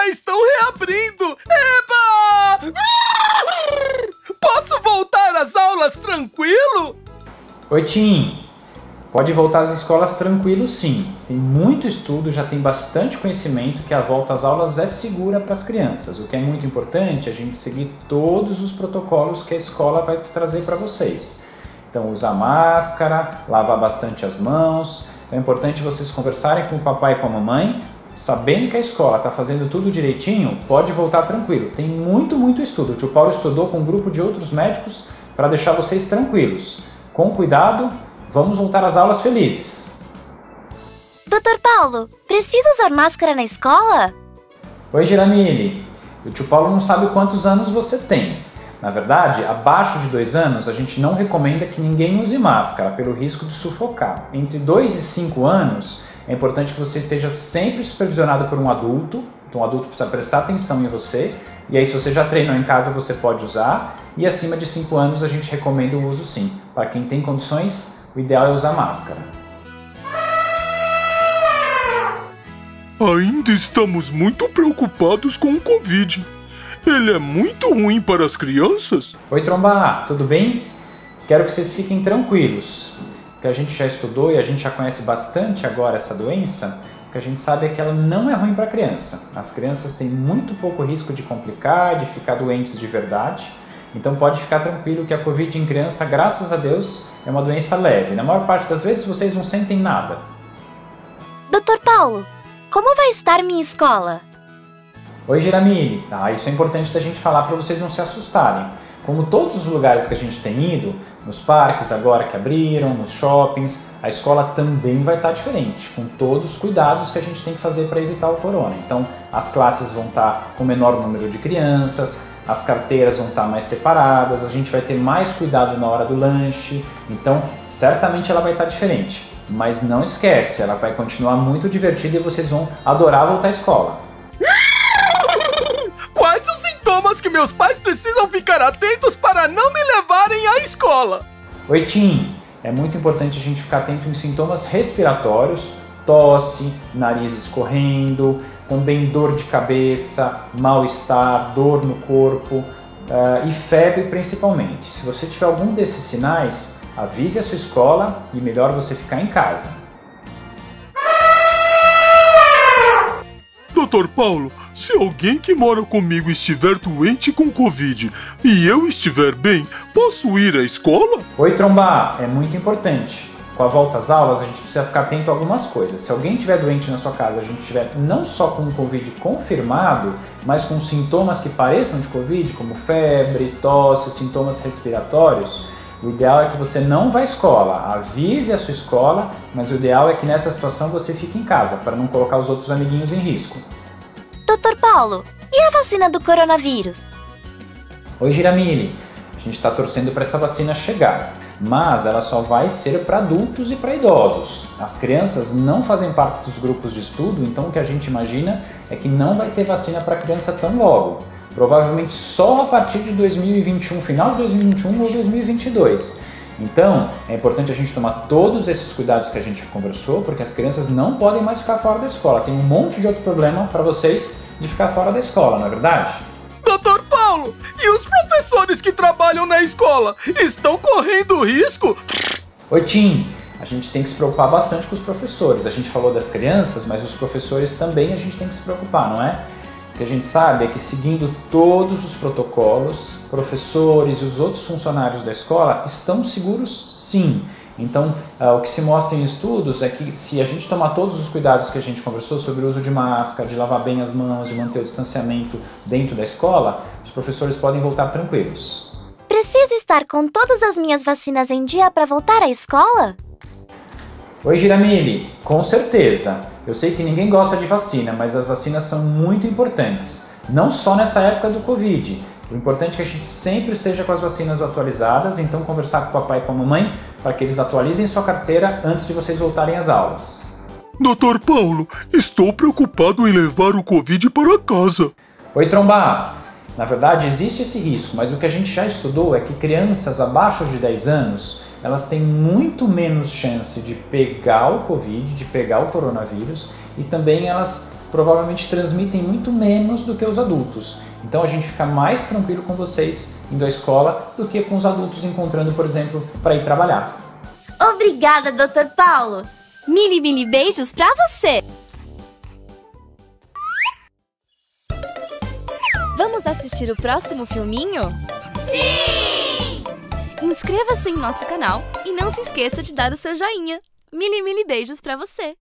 já estão reabrindo! Eba! Posso voltar às aulas tranquilo? Oi, Tim. Pode voltar às escolas tranquilo, sim. Tem muito estudo, já tem bastante conhecimento que a volta às aulas é segura para as crianças. O que é muito importante é a gente seguir todos os protocolos que a escola vai trazer para vocês. Então, usar máscara, lavar bastante as mãos. Então, é importante vocês conversarem com o papai e com a mamãe sabendo que a escola está fazendo tudo direitinho, pode voltar tranquilo. Tem muito, muito estudo. O tio Paulo estudou com um grupo de outros médicos para deixar vocês tranquilos. Com cuidado, Vamos voltar às aulas felizes. Doutor Paulo, precisa usar máscara na escola? Oi, Giramile. O tio Paulo não sabe quantos anos você tem. Na verdade, abaixo de dois anos, a gente não recomenda que ninguém use máscara pelo risco de sufocar. Entre 2 e 5 anos, é importante que você esteja sempre supervisionado por um adulto. Então, o adulto precisa prestar atenção em você. E aí, se você já treinou em casa, você pode usar. E acima de 5 anos, a gente recomenda o uso sim. Para quem tem condições, o ideal é usar máscara. Ainda estamos muito preocupados com o Covid. Ele é muito ruim para as crianças? Oi, Tromba, tudo bem? Quero que vocês fiquem tranquilos, porque a gente já estudou e a gente já conhece bastante agora essa doença. O que a gente sabe é que ela não é ruim para a criança. As crianças têm muito pouco risco de complicar, de ficar doentes de verdade. Então pode ficar tranquilo que a Covid em criança, graças a Deus, é uma doença leve. Na maior parte das vezes vocês não sentem nada. Doutor Paulo, como vai estar minha escola? Oi, Giramile. Ah, isso é importante da gente falar para vocês não se assustarem. Como todos os lugares que a gente tem ido, nos parques agora que abriram, nos shoppings, a escola também vai estar diferente, com todos os cuidados que a gente tem que fazer para evitar o corona. Então, as classes vão estar com menor número de crianças, as carteiras vão estar mais separadas, a gente vai ter mais cuidado na hora do lanche, então certamente ela vai estar diferente. Mas não esquece, ela vai continuar muito divertida e vocês vão adorar voltar à escola. Sintomas que meus pais precisam ficar atentos para não me levarem à escola? Oi, Tim. É muito importante a gente ficar atento em sintomas respiratórios, tosse, nariz escorrendo, também dor de cabeça, mal-estar, dor no corpo uh, e febre principalmente. Se você tiver algum desses sinais, avise a sua escola e melhor você ficar em casa. Doutor Paulo, se alguém que mora comigo estiver doente com Covid e eu estiver bem, posso ir à escola? Oi, Tromba, é muito importante com a volta às aulas, a gente precisa ficar atento a algumas coisas. Se alguém estiver doente na sua casa, a gente tiver não só com o Covid confirmado, mas com sintomas que pareçam de Covid, como febre, tosse, sintomas respiratórios, o ideal é que você não vá à escola. Avise a sua escola, mas o ideal é que nessa situação você fique em casa, para não colocar os outros amiguinhos em risco. Doutor Paulo, e a vacina do coronavírus? Oi, Giramini. A gente está torcendo para essa vacina chegar mas ela só vai ser para adultos e para idosos. As crianças não fazem parte dos grupos de estudo, então o que a gente imagina é que não vai ter vacina para criança tão logo. Provavelmente só a partir de 2021, final de 2021 ou 2022. Então, é importante a gente tomar todos esses cuidados que a gente conversou, porque as crianças não podem mais ficar fora da escola. Tem um monte de outro problema para vocês de ficar fora da escola, não é verdade? Doutor Paulo, e os professores que trabalham na escola estão correndo risco? Oi, Tim. A gente tem que se preocupar bastante com os professores. A gente falou das crianças, mas os professores também a gente tem que se preocupar, não é? O que a gente sabe é que seguindo todos os protocolos, professores e os outros funcionários da escola estão seguros sim. Então, uh, o que se mostra em estudos é que se a gente tomar todos os cuidados que a gente conversou sobre o uso de máscara, de lavar bem as mãos, de manter o distanciamento dentro da escola, os professores podem voltar tranquilos. Preciso estar com todas as minhas vacinas em dia para voltar à escola? Oi, Giramili, com certeza. Eu sei que ninguém gosta de vacina, mas as vacinas são muito importantes, não só nessa época do Covid, o importante é que a gente sempre esteja com as vacinas atualizadas, então conversar com o papai e com a mamãe para que eles atualizem sua carteira antes de vocês voltarem às aulas. Doutor Paulo, estou preocupado em levar o Covid para casa. Oi, Tromba. Na verdade, existe esse risco, mas o que a gente já estudou é que crianças abaixo de 10 anos, elas têm muito menos chance de pegar o Covid, de pegar o coronavírus, e também elas provavelmente transmitem muito menos do que os adultos. Então a gente fica mais tranquilo com vocês indo à escola do que com os adultos encontrando, por exemplo, para ir trabalhar. Obrigada, Dr. Paulo. Mili, mili beijos pra você. Vamos assistir o próximo filminho? Sim! Inscreva-se em nosso canal e não se esqueça de dar o seu joinha. Mili, mili beijos pra você.